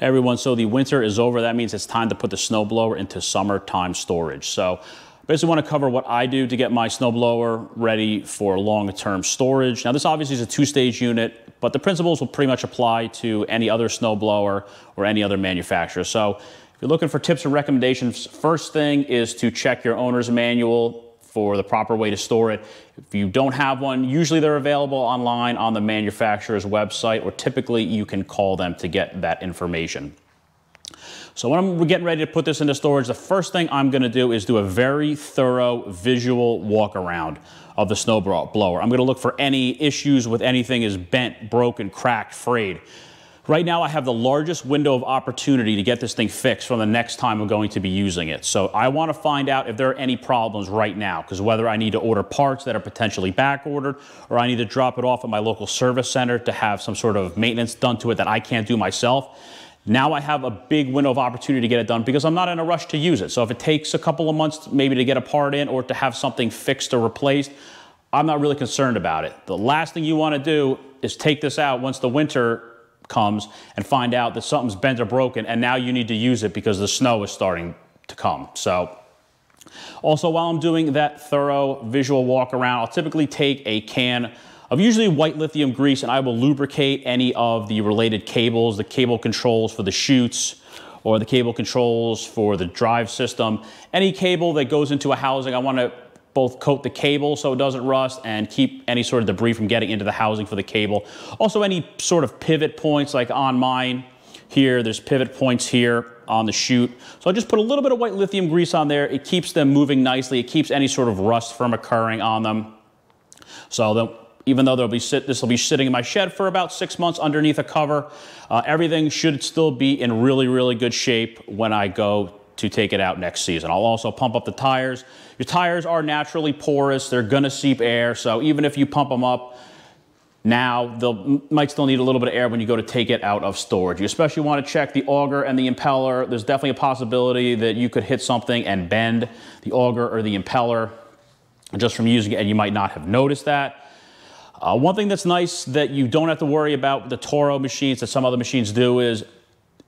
Hey everyone, so the winter is over. That means it's time to put the snowblower into summertime storage. So basically want to cover what I do to get my snowblower ready for long-term storage. Now this obviously is a two-stage unit, but the principles will pretty much apply to any other snowblower or any other manufacturer. So if you're looking for tips and recommendations, first thing is to check your owner's manual for the proper way to store it. If you don't have one, usually they're available online on the manufacturer's website, or typically you can call them to get that information. So when I'm getting ready to put this into storage, the first thing I'm gonna do is do a very thorough visual walk around of the snow blower. I'm gonna look for any issues with anything is bent, broken, cracked, frayed. Right now I have the largest window of opportunity to get this thing fixed from the next time I'm going to be using it. So I want to find out if there are any problems right now because whether I need to order parts that are potentially back ordered or I need to drop it off at my local service center to have some sort of maintenance done to it that I can't do myself. Now I have a big window of opportunity to get it done because I'm not in a rush to use it. So if it takes a couple of months maybe to get a part in or to have something fixed or replaced, I'm not really concerned about it. The last thing you want to do is take this out once the winter comes and find out that something's bent or broken and now you need to use it because the snow is starting to come. So also while I'm doing that thorough visual walk around, I'll typically take a can of usually white lithium grease and I will lubricate any of the related cables, the cable controls for the chutes or the cable controls for the drive system. Any cable that goes into a housing, I want to both coat the cable so it doesn't rust and keep any sort of debris from getting into the housing for the cable. Also any sort of pivot points like on mine here, there's pivot points here on the chute. So I just put a little bit of white lithium grease on there. It keeps them moving nicely. It keeps any sort of rust from occurring on them. So even though they'll be sit, this will be sitting in my shed for about six months underneath a cover, uh, everything should still be in really, really good shape when I go to take it out next season. I'll also pump up the tires. Your tires are naturally porous. They're going to seep air. So even if you pump them up now, they might still need a little bit of air when you go to take it out of storage. You especially want to check the auger and the impeller. There's definitely a possibility that you could hit something and bend the auger or the impeller just from using it, and you might not have noticed that. Uh, one thing that's nice that you don't have to worry about the Toro machines that some other machines do is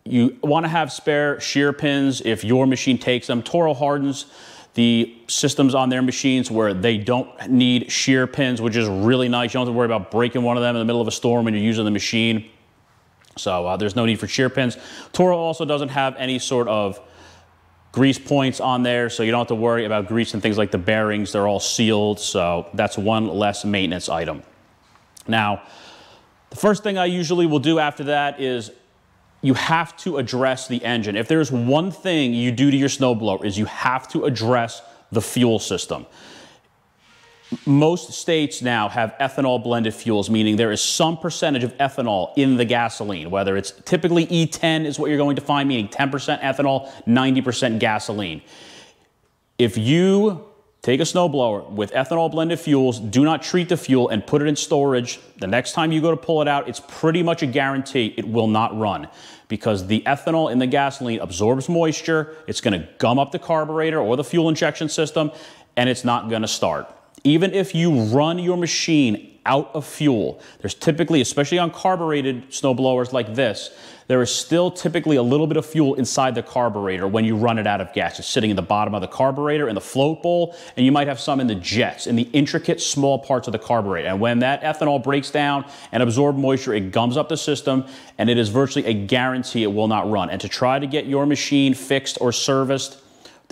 you want to have spare shear pins if your machine takes them. Toro hardens the systems on their machines where they don't need shear pins, which is really nice. You don't have to worry about breaking one of them in the middle of a storm when you're using the machine. So uh, there's no need for shear pins. Toro also doesn't have any sort of grease points on there, so you don't have to worry about grease and things like the bearings. They're all sealed, so that's one less maintenance item. Now, the first thing I usually will do after that is you have to address the engine. If there's one thing you do to your snowblower is you have to address the fuel system. Most states now have ethanol blended fuels, meaning there is some percentage of ethanol in the gasoline, whether it's typically E10 is what you're going to find, meaning 10% ethanol, 90% gasoline. If you Take a snowblower with ethanol blended fuels, do not treat the fuel and put it in storage. The next time you go to pull it out, it's pretty much a guarantee it will not run because the ethanol in the gasoline absorbs moisture, it's gonna gum up the carburetor or the fuel injection system, and it's not gonna start. Even if you run your machine out of fuel, there's typically, especially on carbureted snowblowers like this, there is still typically a little bit of fuel inside the carburetor when you run it out of gas. It's sitting in the bottom of the carburetor in the float bowl, and you might have some in the jets, in the intricate small parts of the carburetor. And when that ethanol breaks down and absorbs moisture, it gums up the system, and it is virtually a guarantee it will not run. And to try to get your machine fixed or serviced,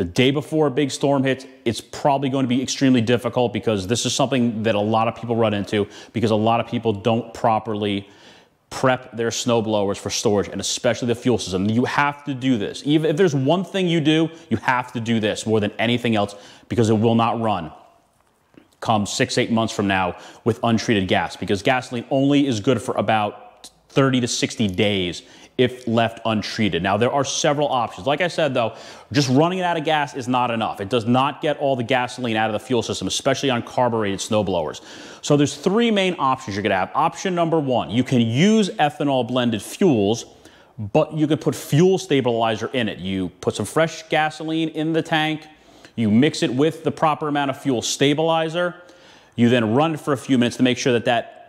the day before a big storm hits, it's probably going to be extremely difficult because this is something that a lot of people run into because a lot of people don't properly prep their snow blowers for storage and especially the fuel system. You have to do this. Even if there's one thing you do, you have to do this more than anything else because it will not run come six, eight months from now with untreated gas because gasoline only is good for about 30 to 60 days if left untreated. Now, there are several options. Like I said, though, just running it out of gas is not enough. It does not get all the gasoline out of the fuel system, especially on carbureted snowblowers. So there's three main options you're gonna have. Option number one, you can use ethanol blended fuels, but you can put fuel stabilizer in it. You put some fresh gasoline in the tank, you mix it with the proper amount of fuel stabilizer, you then run it for a few minutes to make sure that that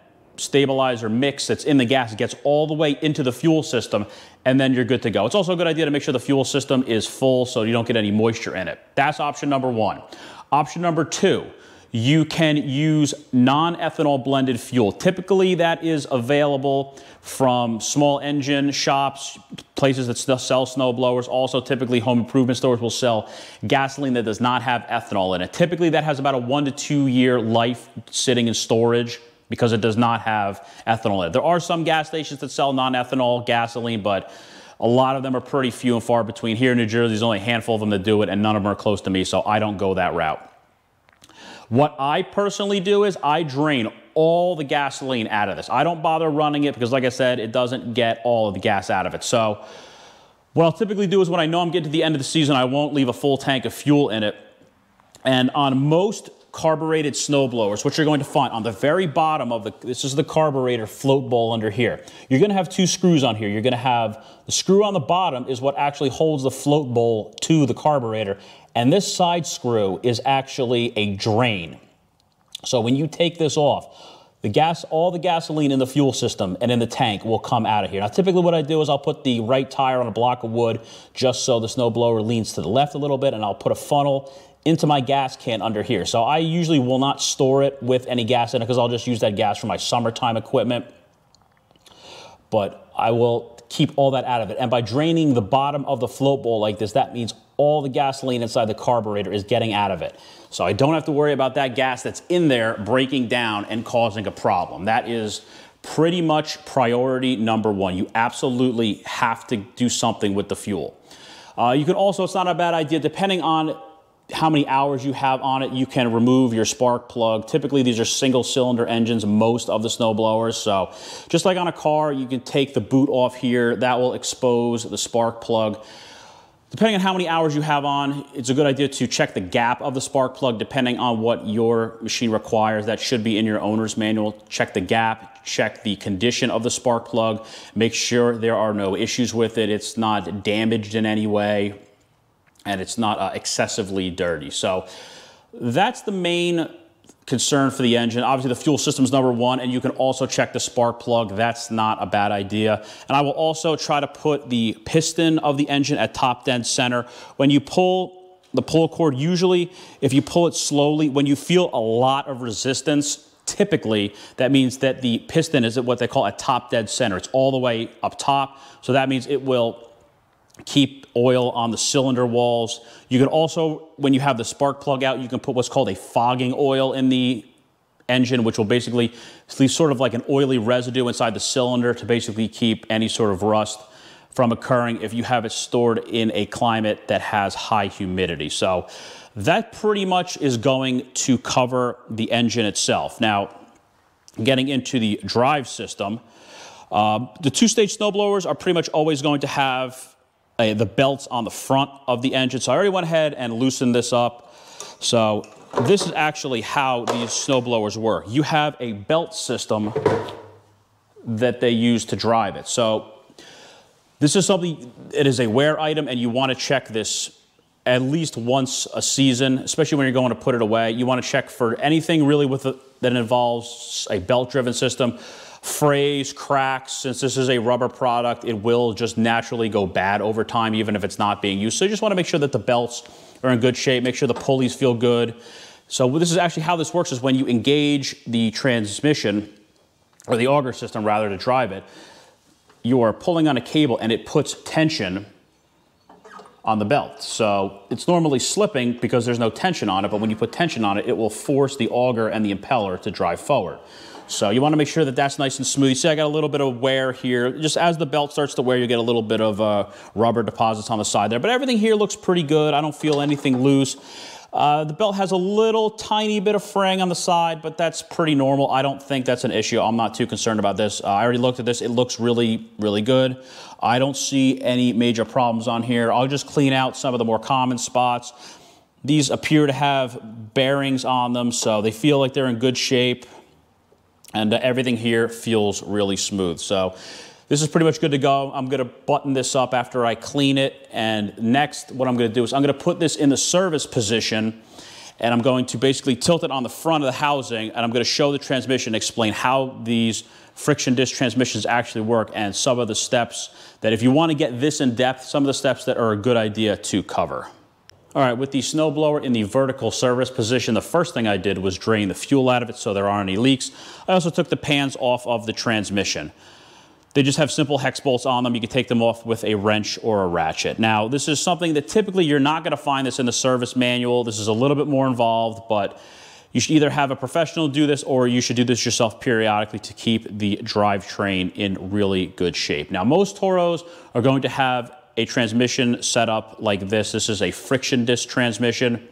stabilizer mix that's in the gas gets all the way into the fuel system, and then you're good to go. It's also a good idea to make sure the fuel system is full so you don't get any moisture in it. That's option number one. Option number two, you can use non-ethanol blended fuel. Typically that is available from small engine shops, places that sell snow blowers. Also typically home improvement stores will sell gasoline that does not have ethanol in it. Typically that has about a one to two year life sitting in storage because it does not have ethanol in it. There are some gas stations that sell non-ethanol gasoline, but a lot of them are pretty few and far between. Here in New Jersey, there's only a handful of them that do it, and none of them are close to me, so I don't go that route. What I personally do is I drain all the gasoline out of this. I don't bother running it because like I said, it doesn't get all of the gas out of it. So what I'll typically do is when I know I'm getting to the end of the season, I won't leave a full tank of fuel in it. And on most carbureted snow blowers, what you're going to find on the very bottom of the, this is the carburetor float bowl under here. You're gonna have two screws on here. You're gonna have, the screw on the bottom is what actually holds the float bowl to the carburetor. And this side screw is actually a drain. So when you take this off, the gas, all the gasoline in the fuel system and in the tank will come out of here. Now, typically what I do is I'll put the right tire on a block of wood just so the snowblower leans to the left a little bit, and I'll put a funnel into my gas can under here. So I usually will not store it with any gas in it because I'll just use that gas for my summertime equipment. But I will keep all that out of it. And by draining the bottom of the float bowl like this, that means all the gasoline inside the carburetor is getting out of it. So I don't have to worry about that gas that's in there breaking down and causing a problem. That is pretty much priority number one. You absolutely have to do something with the fuel. Uh, you can also, it's not a bad idea, depending on how many hours you have on it, you can remove your spark plug. Typically, these are single cylinder engines, most of the snow blowers. So just like on a car, you can take the boot off here. That will expose the spark plug. Depending on how many hours you have on, it's a good idea to check the gap of the spark plug depending on what your machine requires. That should be in your owner's manual. Check the gap, check the condition of the spark plug, make sure there are no issues with it, it's not damaged in any way, and it's not uh, excessively dirty. So that's the main concern for the engine. Obviously, the fuel system is number one, and you can also check the spark plug. That's not a bad idea. And I will also try to put the piston of the engine at top dead center. When you pull the pull cord, usually if you pull it slowly, when you feel a lot of resistance, typically that means that the piston is at what they call a top dead center. It's all the way up top. So that means it will keep oil on the cylinder walls. You can also, when you have the spark plug out, you can put what's called a fogging oil in the engine, which will basically leave sort of like an oily residue inside the cylinder to basically keep any sort of rust from occurring if you have it stored in a climate that has high humidity. So that pretty much is going to cover the engine itself. Now, getting into the drive system, uh, the two-stage snowblowers are pretty much always going to have uh, the belts on the front of the engine. So I already went ahead and loosened this up. So this is actually how these snowblowers work. You have a belt system that they use to drive it. So this is something, it is a wear item and you want to check this at least once a season, especially when you're going to put it away. You want to check for anything really with a, that involves a belt driven system frays, cracks. Since this is a rubber product, it will just naturally go bad over time, even if it's not being used. So you just want to make sure that the belts are in good shape, make sure the pulleys feel good. So this is actually how this works is when you engage the transmission, or the auger system rather, to drive it, you are pulling on a cable and it puts tension on the belt. So it's normally slipping because there's no tension on it, but when you put tension on it, it will force the auger and the impeller to drive forward. So you want to make sure that that's nice and smooth. You see I got a little bit of wear here. Just as the belt starts to wear, you get a little bit of uh, rubber deposits on the side there. But everything here looks pretty good. I don't feel anything loose. Uh, the belt has a little tiny bit of fraying on the side, but that's pretty normal. I don't think that's an issue. I'm not too concerned about this. Uh, I already looked at this. It looks really, really good. I don't see any major problems on here. I'll just clean out some of the more common spots. These appear to have bearings on them, so they feel like they're in good shape and uh, everything here feels really smooth. So this is pretty much good to go. I'm gonna button this up after I clean it. And next, what I'm gonna do is I'm gonna put this in the service position and I'm going to basically tilt it on the front of the housing and I'm to show the transmission, explain how these friction disc transmissions actually work and some of the steps that if you want to get this in depth, some of the steps that are a good idea to cover. All right, with the snowblower in the vertical service position, the first thing I did was drain the fuel out of it so there aren't any leaks. I also took the pans off of the transmission. They just have simple hex bolts on them. You can take them off with a wrench or a ratchet. Now, this is something that typically you're not going to find this in the service manual. This is a little bit more involved, but you should either have a professional do this or you should do this yourself periodically to keep the drivetrain in really good shape. Now, most Toros are going to have a transmission set up like this. This is a friction disc transmission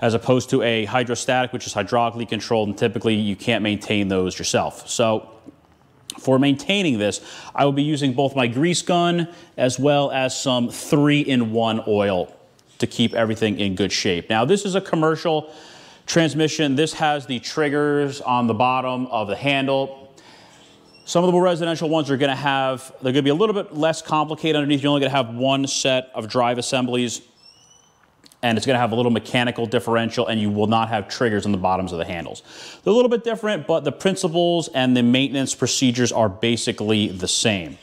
as opposed to a hydrostatic, which is hydraulically controlled, and typically you can't maintain those yourself. So for maintaining this, I will be using both my grease gun as well as some three-in-one oil to keep everything in good shape. Now, this is a commercial transmission. This has the triggers on the bottom of the handle. Some of the more residential ones are gonna have, they're gonna be a little bit less complicated underneath. You're only gonna have one set of drive assemblies and it's going to have a little mechanical differential and you will not have triggers on the bottoms of the handles. They're a little bit different, but the principles and the maintenance procedures are basically the same.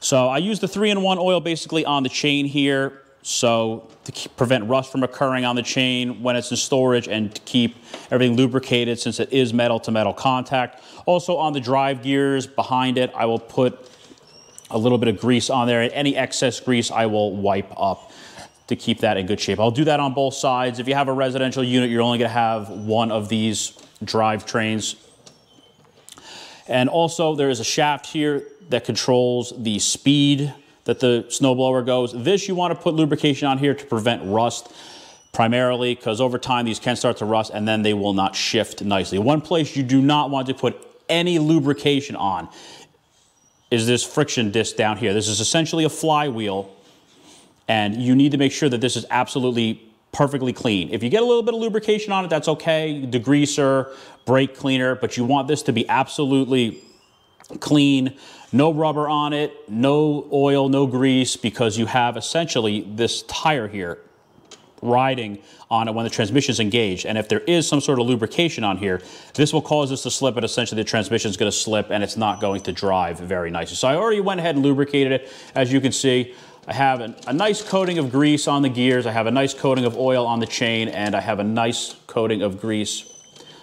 So I use the three-in-one oil basically on the chain here, so to keep, prevent rust from occurring on the chain when it's in storage and to keep everything lubricated since it is metal to metal contact. Also on the drive gears behind it, I will put a little bit of grease on there. Any excess grease I will wipe up to keep that in good shape. I'll do that on both sides. If you have a residential unit, you're only gonna have one of these drive trains. And also there is a shaft here that controls the speed that the snowblower goes. This you wanna put lubrication on here to prevent rust primarily because over time these can start to rust and then they will not shift nicely. One place you do not want to put any lubrication on is this friction disc down here. This is essentially a flywheel and you need to make sure that this is absolutely perfectly clean. If you get a little bit of lubrication on it, that's okay, degreaser, brake cleaner, but you want this to be absolutely clean, no rubber on it, no oil, no grease, because you have essentially this tire here riding on it when the transmission is engaged. And if there is some sort of lubrication on here, this will cause this to slip and essentially the transmission is going to slip and it's not going to drive very nicely. So I already went ahead and lubricated it. As you can see, I have an, a nice coating of grease on the gears. I have a nice coating of oil on the chain, and I have a nice coating of grease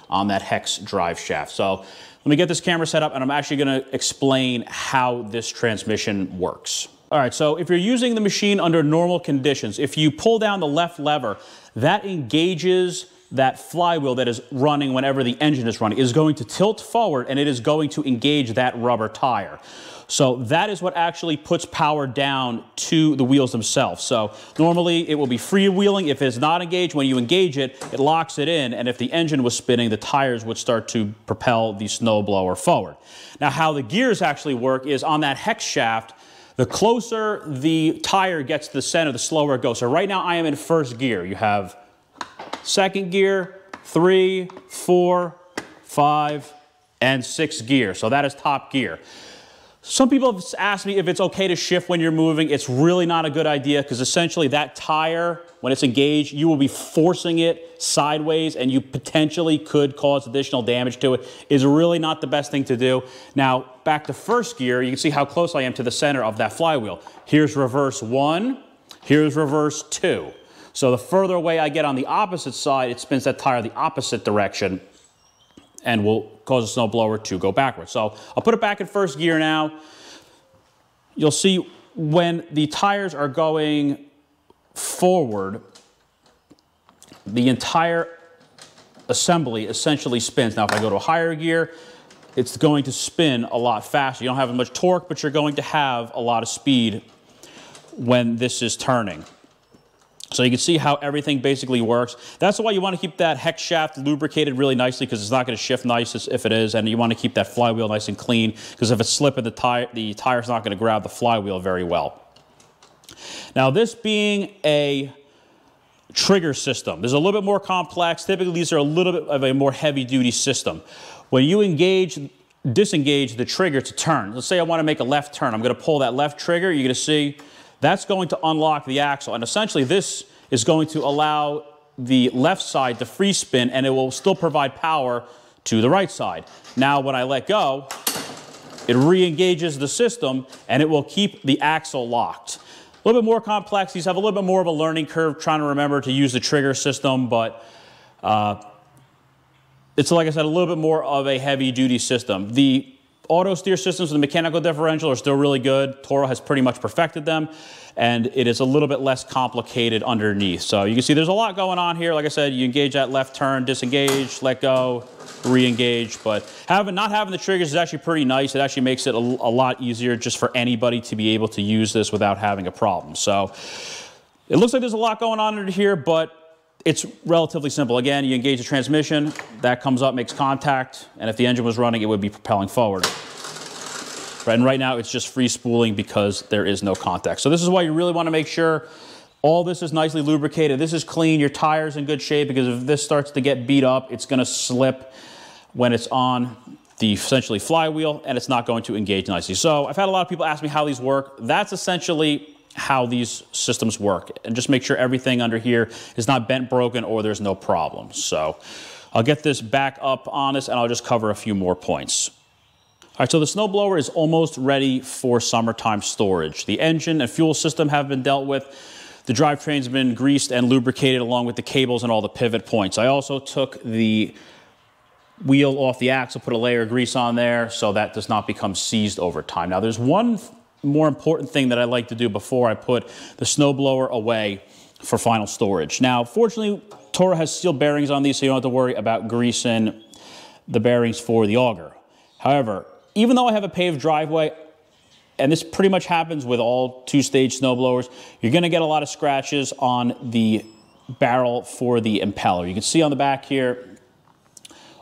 on that hex drive shaft. So let me get this camera set up, and I'm actually gonna explain how this transmission works. All right, so if you're using the machine under normal conditions, if you pull down the left lever, that engages that flywheel that is running whenever the engine is running is going to tilt forward and it is going to engage that rubber tire. So that is what actually puts power down to the wheels themselves. So normally it will be freewheeling. If it's not engaged, when you engage it, it locks it in. And if the engine was spinning, the tires would start to propel the snowblower forward. Now how the gears actually work is on that hex shaft, the closer the tire gets to the center, the slower it goes. So right now I am in first gear. You have second gear, three, four, five, and six gear. So that is top gear. Some people have asked me if it's okay to shift when you're moving. It's really not a good idea because essentially that tire, when it's engaged, you will be forcing it sideways and you potentially could cause additional damage to it. Is really not the best thing to do. Now, back to first gear, you can see how close I am to the center of that flywheel. Here's reverse one, here's reverse two. So the further away I get on the opposite side, it spins that tire the opposite direction and will cause a snowblower to go backwards. So I'll put it back in first gear now. You'll see when the tires are going forward, the entire assembly essentially spins. Now, if I go to a higher gear, it's going to spin a lot faster. You don't have as much torque, but you're going to have a lot of speed when this is turning. So you can see how everything basically works. That's why you want to keep that hex shaft lubricated really nicely because it's not going to shift nice if it is. And you want to keep that flywheel nice and clean because if it's slipping, the, tire, the tire's not going to grab the flywheel very well. Now this being a trigger system, there's a little bit more complex. Typically these are a little bit of a more heavy duty system. When you engage disengage the trigger to turn. Let's say I want to make a left turn. I'm going to pull that left trigger. You're going to see that's going to unlock the axle. And essentially this is going to allow the left side to free spin and it will still provide power to the right side. Now when I let go, it re-engages the system and it will keep the axle locked. A little bit more complex. These have a little bit more of a learning curve trying to remember to use the trigger system, but uh, it's like I said, a little bit more of a heavy duty system. The auto steer systems with the mechanical differential are still really good. Toro has pretty much perfected them and it is a little bit less complicated underneath. So you can see there's a lot going on here. Like I said, you engage that left turn, disengage, let go, re-engage. But having not having the triggers is actually pretty nice. It actually makes it a, a lot easier just for anybody to be able to use this without having a problem. So it looks like there's a lot going on under here, but it's relatively simple. Again, you engage the transmission, that comes up, makes contact, and if the engine was running, it would be propelling forward. Right, and right now it's just free spooling because there is no contact. So this is why you really want to make sure all this is nicely lubricated. This is clean, your tire's in good shape because if this starts to get beat up, it's gonna slip when it's on the essentially flywheel and it's not going to engage nicely. So I've had a lot of people ask me how these work. That's essentially how these systems work and just make sure everything under here is not bent, broken, or there's no problems. So I'll get this back up on this and I'll just cover a few more points. All right, so the snowblower is almost ready for summertime storage. The engine and fuel system have been dealt with. The drivetrain's been greased and lubricated along with the cables and all the pivot points. I also took the wheel off the axle, put a layer of grease on there so that does not become seized over time. Now there's one more important thing that I like to do before I put the snowblower away for final storage. Now, fortunately, Toro has steel bearings on these, so you don't have to worry about greasing the bearings for the auger. However, even though I have a paved driveway, and this pretty much happens with all two-stage snowblowers, you're gonna get a lot of scratches on the barrel for the impeller. You can see on the back here,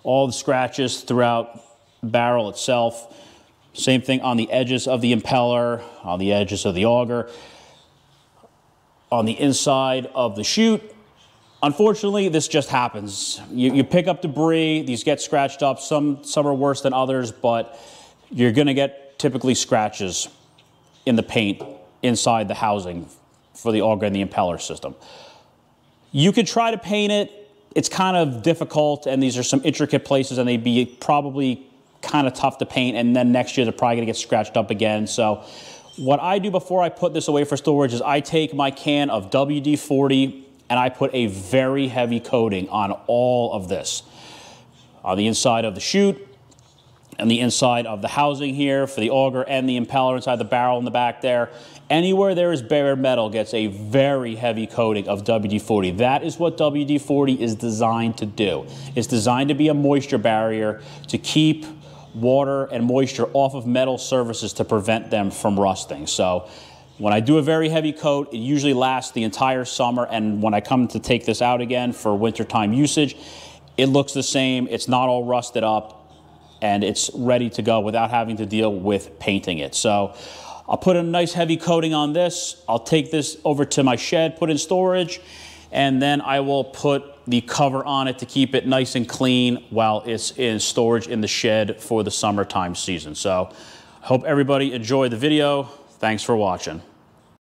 all the scratches throughout the barrel itself. Same thing on the edges of the impeller, on the edges of the auger, on the inside of the chute. Unfortunately, this just happens. You, you pick up debris, these get scratched up. Some, some are worse than others, but you're gonna get typically scratches in the paint inside the housing for the auger and the impeller system. You could try to paint it. It's kind of difficult, and these are some intricate places, and they'd be probably kind of tough to paint, and then next year they're probably gonna get scratched up again. So what I do before I put this away for storage is I take my can of WD-40 and I put a very heavy coating on all of this. On the inside of the chute, and the inside of the housing here for the auger and the impeller inside the barrel in the back there. Anywhere there is bare metal gets a very heavy coating of WD-40. That is what WD-40 is designed to do. It's designed to be a moisture barrier to keep water and moisture off of metal surfaces to prevent them from rusting. So when I do a very heavy coat, it usually lasts the entire summer. And when I come to take this out again for wintertime usage, it looks the same. It's not all rusted up and it's ready to go without having to deal with painting it. So I'll put a nice heavy coating on this. I'll take this over to my shed, put in storage, and then I will put the cover on it to keep it nice and clean while it's in storage in the shed for the summertime season. So I hope everybody enjoyed the video. Thanks for watching.